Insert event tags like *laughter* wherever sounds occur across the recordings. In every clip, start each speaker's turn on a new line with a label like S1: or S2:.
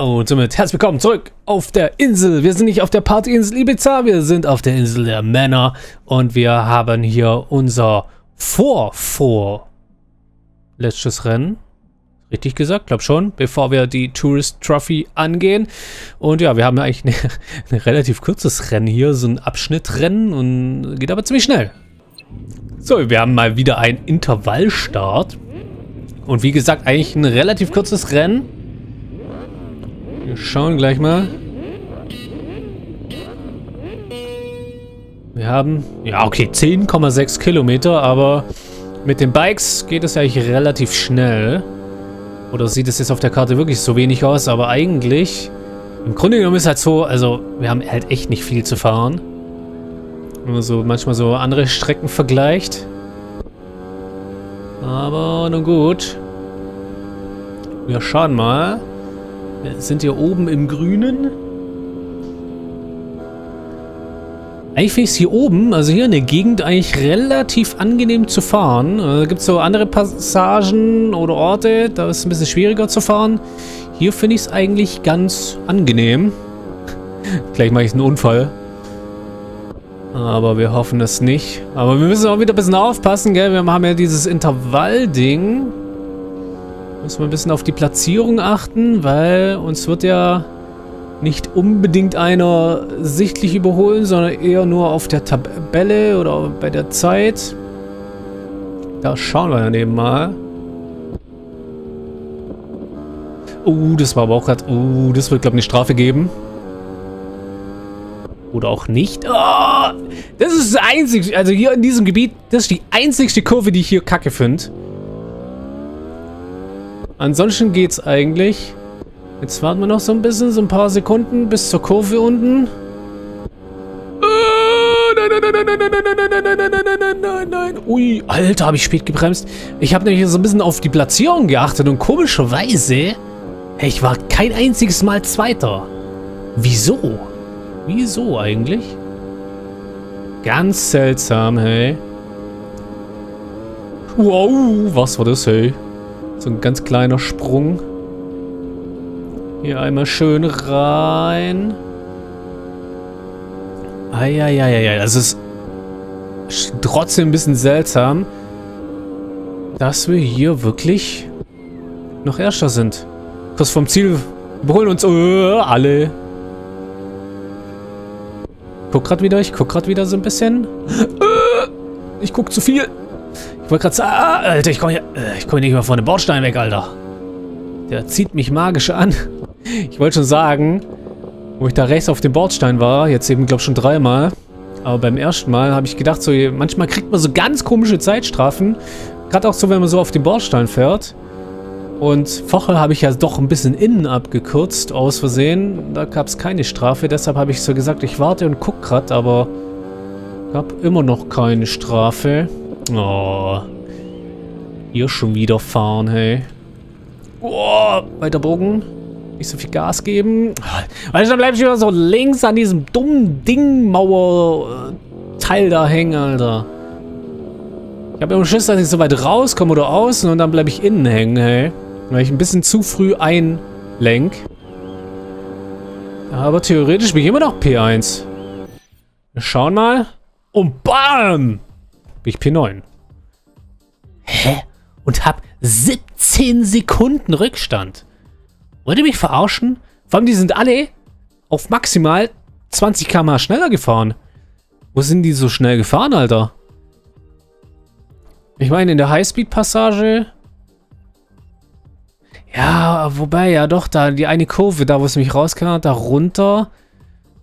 S1: Und somit herzlich willkommen zurück auf der Insel. Wir sind nicht auf der Partyinsel Ibiza, wir sind auf der Insel der Männer und wir haben hier unser Vor-Vor letztes Rennen. Richtig gesagt, glaub schon, bevor wir die Tourist Trophy angehen. Und ja, wir haben eigentlich *laughs* ein relativ kurzes Rennen hier, so ein Abschnittrennen und geht aber ziemlich schnell. So, wir haben mal wieder einen Intervallstart. Und wie gesagt, eigentlich ein relativ kurzes Rennen. Wir schauen gleich mal. Wir haben, ja okay, 10,6 Kilometer, aber mit den Bikes geht es eigentlich relativ schnell. Oder sieht es jetzt auf der Karte wirklich so wenig aus, aber eigentlich, im Grunde genommen ist es halt so, also wir haben halt echt nicht viel zu fahren. Wenn man so manchmal so andere Strecken vergleicht. Aber nun gut. Wir schauen mal. Wir sind hier oben im Grünen. Eigentlich finde ich es hier oben, also hier in der Gegend, eigentlich relativ angenehm zu fahren. Da äh, gibt es so andere Passagen oder Orte, da ist es ein bisschen schwieriger zu fahren. Hier finde ich es eigentlich ganz angenehm. *laughs* Gleich mache ich einen Unfall. Aber wir hoffen es nicht. Aber wir müssen auch wieder ein bisschen aufpassen, gell? Wir haben ja dieses Intervallding. Müssen wir ein bisschen auf die Platzierung achten, weil uns wird ja nicht unbedingt einer sichtlich überholen, sondern eher nur auf der Tabelle oder bei der Zeit. Da schauen wir dann eben mal. Uh, das war aber auch gerade... Uh, das wird, glaube ich, eine Strafe geben. Oder auch nicht. Oh, das ist das einzige... Also hier in diesem Gebiet, das ist die einzigste Kurve, die ich hier kacke finde. Ansonsten geht's eigentlich. Jetzt warten wir noch so ein bisschen, so ein paar Sekunden bis zur Kurve unten. Nein, Ui, Alter, habe ich spät gebremst. Ich habe nämlich so ein bisschen auf die Platzierung geachtet und komischerweise, ich war kein einziges Mal Zweiter. Wieso? Wieso eigentlich? Ganz seltsam, hey. Wow, was war das, hey? So ein ganz kleiner Sprung. Hier einmal schön rein. Eieieiei, das ist trotzdem ein bisschen seltsam, dass wir hier wirklich noch Erster sind. Kurz vom Ziel überholen uns uh, alle. Guck grad wieder, ich guck grad wieder so ein bisschen. Uh, ich guck zu viel. Ich wollte gerade sagen, ah, Alter, ich komme ich komme nicht mehr von dem Bordstein weg, Alter. Der zieht mich magisch an. Ich wollte schon sagen, wo ich da rechts auf dem Bordstein war, jetzt eben, glaube ich, schon dreimal. Aber beim ersten Mal habe ich gedacht, so manchmal kriegt man so ganz komische Zeitstrafen. Gerade auch so, wenn man so auf dem Bordstein fährt. Und vorher habe ich ja doch ein bisschen innen abgekürzt, aus Versehen. Da gab es keine Strafe, deshalb habe ich so gesagt, ich warte und gucke gerade, aber gab immer noch keine Strafe. Oh. Hier schon wieder fahren, hey. Oh, weiter Bogen. Nicht so viel Gas geben. Weil dann bleibe ich wieder so links an diesem dummen Dingmauer-Teil da hängen, Alter. Ich habe immer Schiss, dass ich so weit rauskomme oder außen und dann bleibe ich innen hängen, hey. Weil ich ein bisschen zu früh einlenk. Aber theoretisch bin ich immer noch P1. Wir schauen mal. Und BAM! Bin ich P9. Hä? Und hab 17 Sekunden Rückstand. Wollt ihr mich verarschen? Vor allem, die sind alle auf maximal 20 km schneller gefahren. Wo sind die so schnell gefahren, Alter? Ich meine, in der Highspeed-Passage... Ja, wobei, ja doch, da die eine Kurve, da wo es mich rauskam, da runter...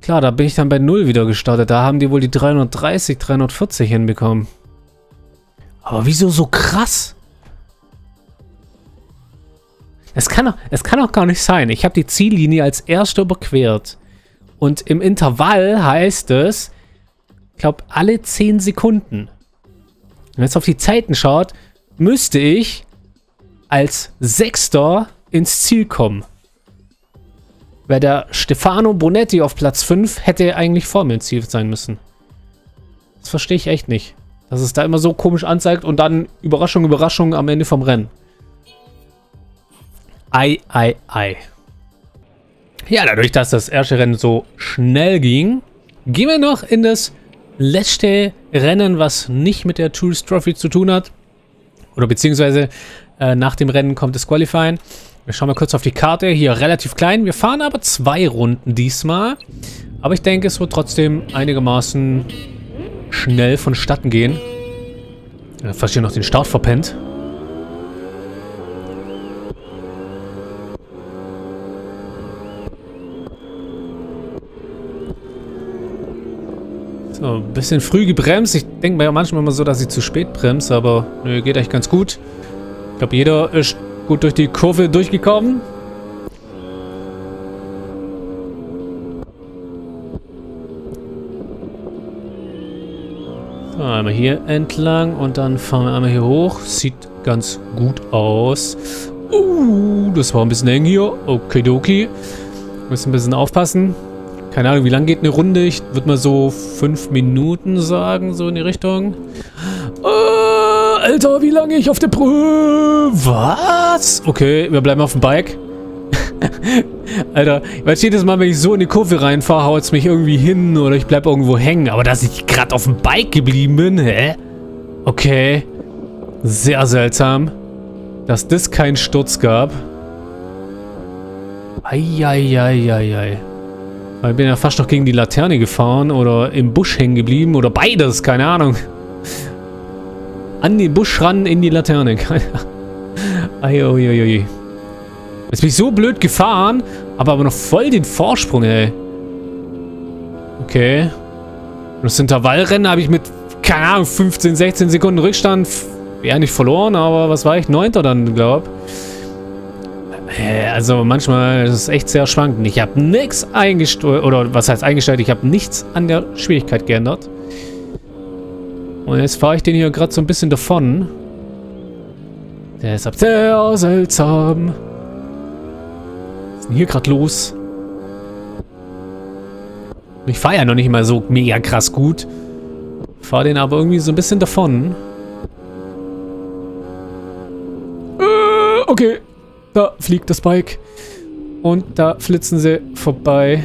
S1: Klar, da bin ich dann bei 0 wieder gestartet. Da haben die wohl die 330, 340 hinbekommen. Aber wieso so krass? Es kann, es kann auch gar nicht sein. Ich habe die Ziellinie als erster überquert. Und im Intervall heißt es, ich glaube, alle 10 Sekunden. Wenn man jetzt auf die Zeiten schaut, müsste ich als Sechster ins Ziel kommen. Weil der Stefano Bonetti auf Platz 5 hätte eigentlich vor mir ins Ziel sein müssen. Das verstehe ich echt nicht. Dass es da immer so komisch anzeigt und dann Überraschung, Überraschung am Ende vom Rennen. Ei, ei, ei. Ja, dadurch, dass das erste Rennen so schnell ging, gehen wir noch in das letzte Rennen, was nicht mit der Tourist Trophy zu tun hat. Oder beziehungsweise äh, nach dem Rennen kommt das Qualifying. Wir schauen mal kurz auf die Karte. Hier relativ klein. Wir fahren aber zwei Runden diesmal. Aber ich denke, es wird trotzdem einigermaßen schnell vonstatten gehen. Ja, fast hier noch den Start verpennt. So, ein bisschen früh gebremst. Ich denke mir ja manchmal immer so, dass ich zu spät bremse, aber nö, geht eigentlich ganz gut. Ich glaube, jeder ist gut durch die Kurve durchgekommen. So, einmal hier entlang und dann fahren wir einmal hier hoch. Sieht ganz gut aus. Uh, das war ein bisschen eng hier. Okidoki. Müssen ein bisschen aufpassen. Keine Ahnung, wie lang geht eine Runde? Ich würde mal so fünf Minuten sagen, so in die Richtung. Äh, Alter, wie lange ich auf der Brücke? Was? Okay, wir bleiben auf dem Bike. *laughs* Alter, weil jedes Mal, wenn ich so in die Kurve reinfahre, haut es mich irgendwie hin oder ich bleib irgendwo hängen. Aber dass ich gerade auf dem Bike geblieben bin, hä? Okay. Sehr seltsam. Dass das keinen Sturz gab. Eieieiei. Ich bin ja fast noch gegen die Laterne gefahren oder im Busch hängen geblieben oder beides, keine Ahnung. An den Busch ran, in die Laterne, *laughs* keine Ahnung. Jetzt bin ich so blöd gefahren, aber aber noch voll den Vorsprung, ey. Okay. Das Intervallrennen habe ich mit, keine Ahnung, 15, 16 Sekunden Rückstand ja nicht verloren, aber was war ich? Neunter dann, glaube Also manchmal ist es echt sehr schwankend. Ich habe nichts eingestellt, oder was heißt eingestellt? Ich habe nichts an der Schwierigkeit geändert. Und jetzt fahre ich den hier gerade so ein bisschen davon. Der ist sehr seltsam denn hier gerade los? Ich fahre ja noch nicht mal so mega krass gut. Fahre den aber irgendwie so ein bisschen davon. Äh, okay. Da fliegt das Bike. Und da flitzen sie vorbei.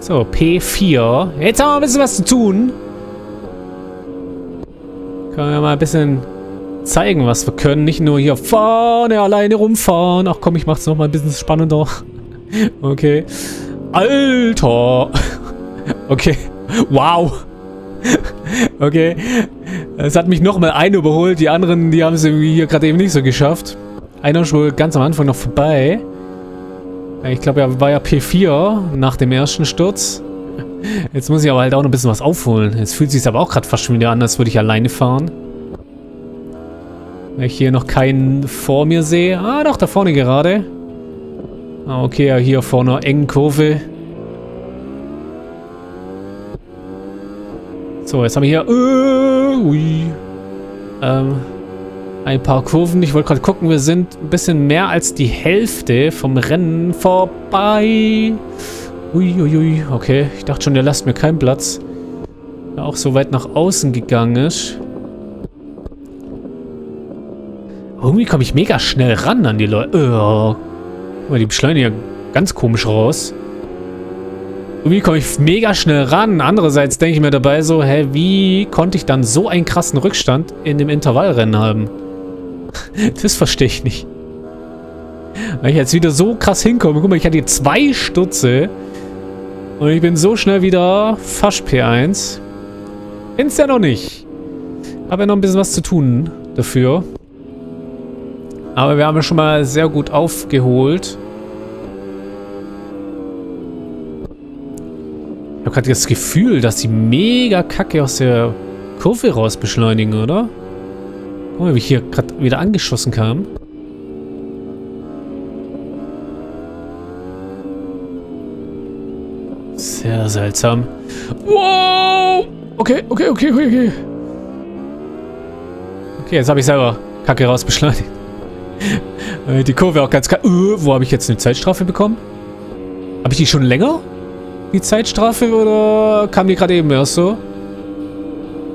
S1: So, P4. Jetzt haben wir ein bisschen was zu tun. Können wir mal ein bisschen zeigen, was wir können. Nicht nur hier vorne alleine rumfahren. Ach komm, ich mach's nochmal ein bisschen spannender. *laughs* Okay. Alter. *laughs* Okay. Wow. *laughs* Okay. Es hat mich nochmal ein überholt. Die anderen, die haben es irgendwie hier gerade eben nicht so geschafft. Einer ist wohl ganz am Anfang noch vorbei. Ich glaube, er war ja P4 nach dem ersten Sturz. Jetzt muss ich aber halt auch noch ein bisschen was aufholen. Jetzt fühlt es sich aber auch gerade fast schon wieder an, als würde ich alleine fahren. Wenn ich hier noch keinen vor mir sehe. Ah, doch, da vorne gerade. Ah, okay, hier vor einer engen Kurve. So, jetzt haben wir hier... Ui. Ähm, ein paar Kurven. Ich wollte gerade gucken, wir sind ein bisschen mehr als die Hälfte vom Rennen vorbei. Uiuiui, ui, okay. Ich dachte schon, der lasst mir keinen Platz. Der auch so weit nach außen gegangen ist. Irgendwie komme ich mega schnell ran an die Leute. Oh. Guck mal, die beschleunigen ja ganz komisch raus. Irgendwie komme ich mega schnell ran. Andererseits denke ich mir dabei so, hä, wie konnte ich dann so einen krassen Rückstand in dem Intervallrennen haben? *laughs* das verstehe ich nicht. Weil ich jetzt wieder so krass hinkomme. Guck mal, ich hatte hier zwei Stutze. Und ich bin so schnell wieder fast P1. Bin's ja noch nicht. Habe ja noch ein bisschen was zu tun dafür. Aber wir haben schon mal sehr gut aufgeholt. Habe gerade das Gefühl, dass die mega kacke aus der Kurve raus beschleunigen, oder? Guck mal, wie ich hier gerade wieder angeschossen kam. Sehr seltsam. Wow! Okay, okay, okay, okay, okay. Okay, jetzt habe ich selber Kacke raus beschleunigt. *laughs* Die Kurve auch ganz klar. Uh, wo habe ich jetzt eine Zeitstrafe bekommen? Habe ich die schon länger? Die Zeitstrafe oder kam die gerade eben erst so?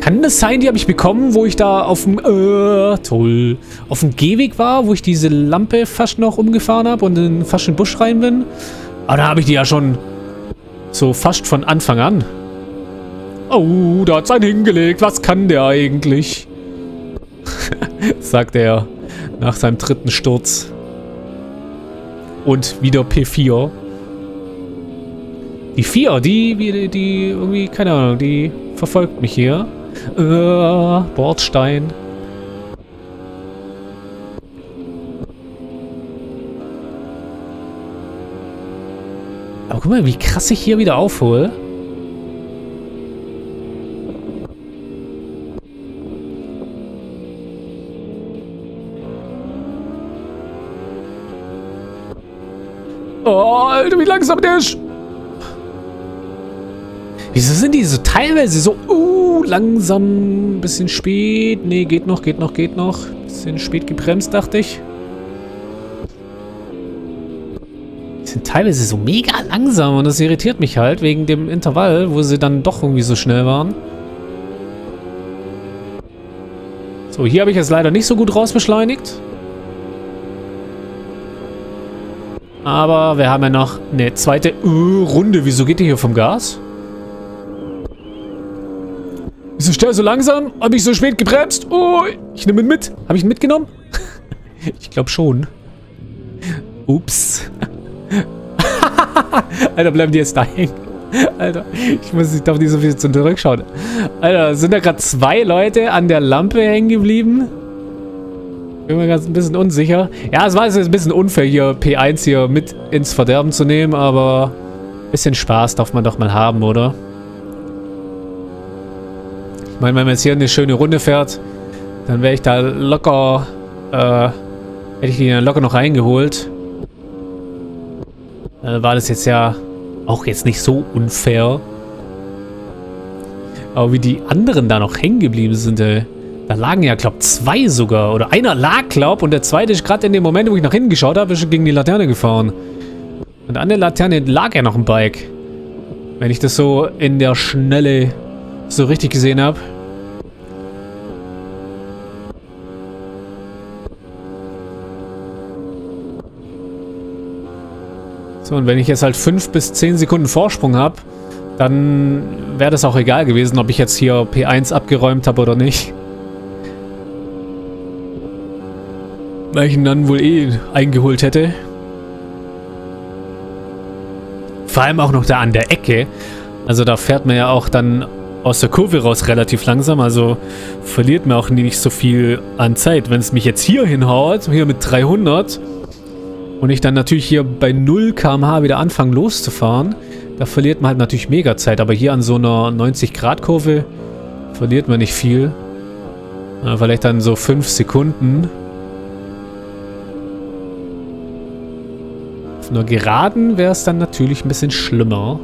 S1: Kann das sein, die habe ich bekommen, wo ich da auf dem, äh, toll, auf dem Gehweg war, wo ich diese Lampe fast noch umgefahren habe und in fast den Busch rein bin? Aber da habe ich die ja schon so fast von Anfang an. Oh, da hat sein hingelegt. Was kann der eigentlich? *laughs* Sagt er nach seinem dritten Sturz. Und wieder P4. Die 4, die, die, die irgendwie, keine Ahnung, die verfolgt mich hier. Äh, Bordstein. Aber guck mal, wie krass ich hier wieder aufhole. Oh, Alter, wie langsam der ist. Wieso sind die so teilweise so, uh, langsam, bisschen spät? Nee, geht noch, geht noch, geht noch. Bisschen spät gebremst, dachte ich. Die sind teilweise so mega langsam und das irritiert mich halt wegen dem Intervall, wo sie dann doch irgendwie so schnell waren. So, hier habe ich jetzt leider nicht so gut rausbeschleunigt. Aber wir haben ja noch eine zweite uh, Runde. Wieso geht die hier vom Gas? Wieso schnell so langsam? Habe ich so spät gebremst? Oh, ich nehme ihn mit. Habe ich ihn mitgenommen? *laughs* ich glaube schon. Ups. *laughs* Alter, bleiben die jetzt da hängen. Alter, ich muss, ich darf nicht so viel zurückschauen. Alter, sind da gerade zwei Leute an der Lampe hängen geblieben? Bin mir ganz ein bisschen unsicher. Ja, es war jetzt ein bisschen unfair, hier P1 hier mit ins Verderben zu nehmen, aber ein bisschen Spaß darf man doch mal haben, oder? Meine, wenn man jetzt hier eine schöne Runde fährt, dann wäre ich da locker, äh, hätte ich die dann locker noch reingeholt. Äh, war das jetzt ja auch jetzt nicht so unfair. Aber wie die anderen da noch hängen geblieben sind, ey. Da lagen ja, glaub, zwei sogar. Oder einer lag, glaub, und der zweite ist gerade in dem Moment, wo ich nach hinten geschaut habe, ist gegen die Laterne gefahren. Und an der Laterne lag ja noch ein Bike. Wenn ich das so in der Schnelle so richtig gesehen habe. So, und wenn ich jetzt halt 5 bis 10 Sekunden Vorsprung habe, dann wäre das auch egal gewesen, ob ich jetzt hier P1 abgeräumt habe oder nicht. Weil ich ihn dann wohl eh eingeholt hätte. Vor allem auch noch da an der Ecke. Also da fährt man ja auch dann aus der Kurve raus relativ langsam. Also verliert man auch nicht so viel an Zeit. Wenn es mich jetzt hier hinhaut, hier mit 300 und ich dann natürlich hier bei 0 km/h wieder anfange loszufahren, da verliert man halt natürlich mega Zeit. Aber hier an so einer 90-Grad-Kurve verliert man nicht viel. Ja, vielleicht dann so 5 Sekunden. Auf einer Geraden wäre es dann natürlich ein bisschen schlimmer.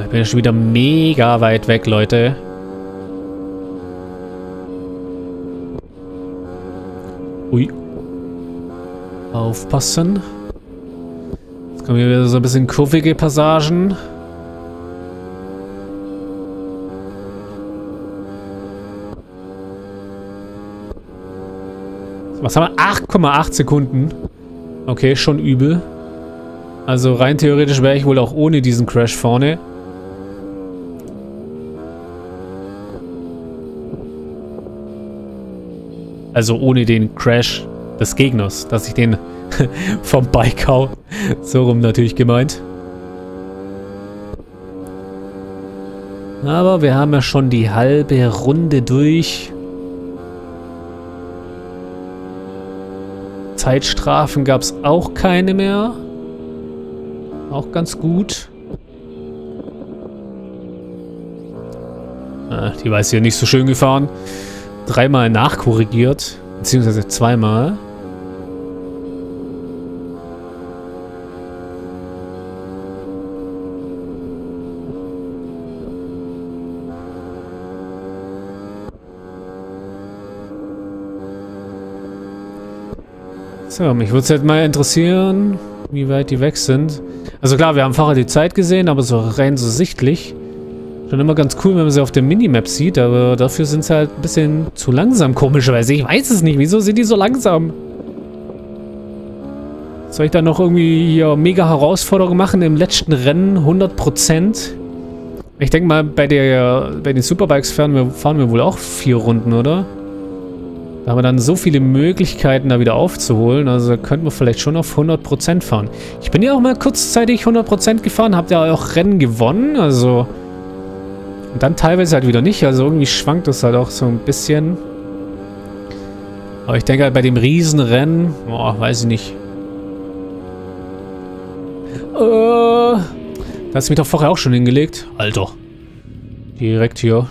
S1: Ich bin ja schon wieder mega weit weg, Leute. Ui. Aufpassen. Jetzt kommen hier wieder so ein bisschen kurvige Passagen. Was haben wir? 8,8 Sekunden. Okay, schon übel. Also rein theoretisch wäre ich wohl auch ohne diesen Crash vorne. Also ohne den Crash des Gegners, dass ich den *laughs* vom Bike hau. So rum natürlich gemeint. Aber wir haben ja schon die halbe Runde durch. Zeitstrafen gab es auch keine mehr. Auch ganz gut. Ah, die war jetzt hier nicht so schön gefahren. Dreimal nachkorrigiert. Beziehungsweise zweimal. So, mich würde es halt mal interessieren, wie weit die weg sind. Also klar, wir haben vorher die Zeit gesehen, aber so rein so sichtlich. Schon immer ganz cool, wenn man sie auf der Minimap sieht, aber dafür sind sie halt ein bisschen zu langsam, komischerweise. Ich weiß es nicht, wieso sind die so langsam? Soll ich da noch irgendwie hier mega Herausforderungen machen im letzten Rennen? 100%? Ich denke mal, bei, der, bei den Superbikes fahren wir, fahren wir wohl auch vier Runden, oder? Da haben wir dann so viele Möglichkeiten, da wieder aufzuholen. Also könnten wir vielleicht schon auf 100% fahren. Ich bin ja auch mal kurzzeitig 100% gefahren, habt ja auch Rennen gewonnen, also... Und dann teilweise halt wieder nicht, also irgendwie schwankt das halt auch so ein bisschen. Aber ich denke halt bei dem Riesenrennen, boah, weiß ich nicht. Äh, da hast du mich doch vorher auch schon hingelegt. Alter. Direkt hier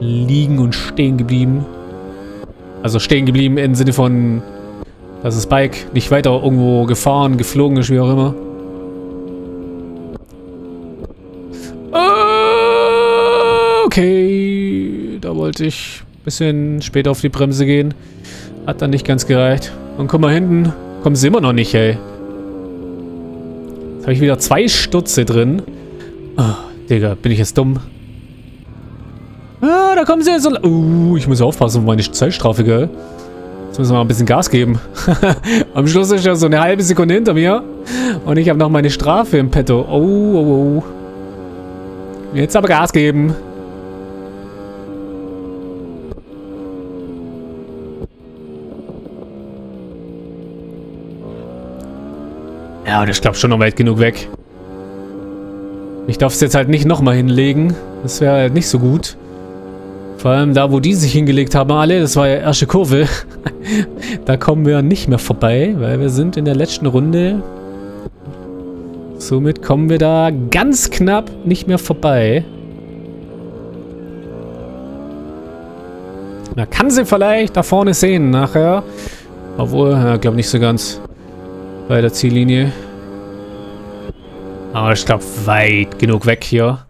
S1: liegen und stehen geblieben. Also stehen geblieben im Sinne von, dass das Bike nicht weiter irgendwo gefahren, geflogen ist, wie auch immer. Okay, da wollte ich ein bisschen später auf die Bremse gehen. Hat dann nicht ganz gereicht. Und guck mal hinten, kommen sie immer noch nicht, ey. Jetzt habe ich wieder zwei Stutze drin. Oh, Digga, bin ich jetzt dumm? Ah, da kommen sie jetzt so... Uh, ich muss aufpassen auf meine Zeitstrafe, gell? Jetzt müssen wir mal ein bisschen Gas geben. *laughs* Am Schluss ist ja so eine halbe Sekunde hinter mir. Und ich habe noch meine Strafe im Petto. Oh, oh, oh. Jetzt aber Gas geben. Ja, und ich glaube schon noch weit genug weg. Ich darf es jetzt halt nicht nochmal hinlegen. Das wäre halt nicht so gut. Vor allem da, wo die sich hingelegt haben alle, das war ja erste Kurve. *laughs* da kommen wir nicht mehr vorbei, weil wir sind in der letzten Runde. Somit kommen wir da ganz knapp nicht mehr vorbei. Man kann sie vielleicht da vorne sehen nachher. Obwohl, ja, glaube nicht so ganz bei der Ziellinie. Aber ich glaube weit genug weg hier.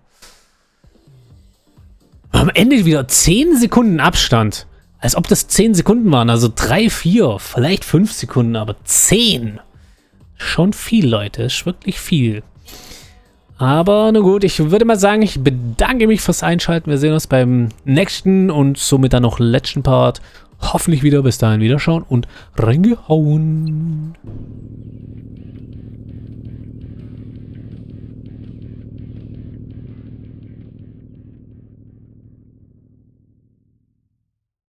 S1: Am Ende wieder 10 Sekunden Abstand. Als ob das 10 Sekunden waren. Also 3, 4, vielleicht 5 Sekunden, aber 10. Schon viel, Leute. Ist wirklich viel. Aber na gut, ich würde mal sagen, ich bedanke mich fürs Einschalten. Wir sehen uns beim nächsten und somit dann noch letzten Part. Hoffentlich wieder bis dahin wieder schauen und reingehauen.